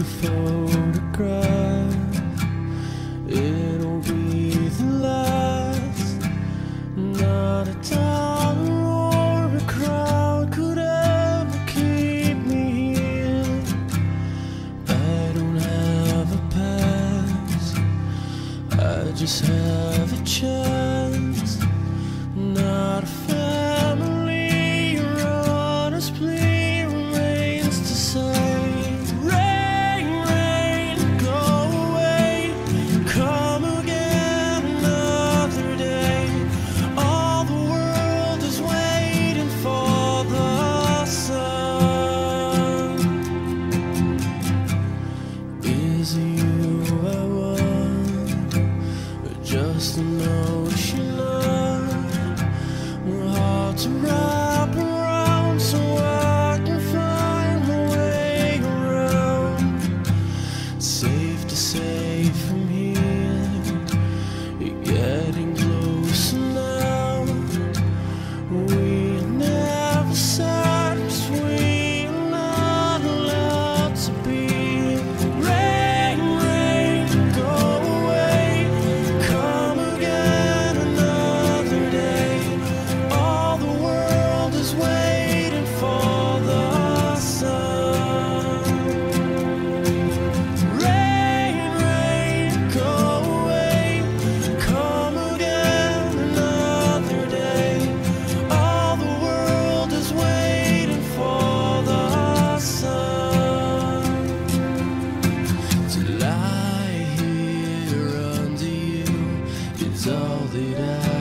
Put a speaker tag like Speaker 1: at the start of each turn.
Speaker 1: a photograph It'll be the last. Not a dollar or a crowd could ever keep me here. I don't have a past. I just have a chance. you I just an ocean of More hard to ride all that I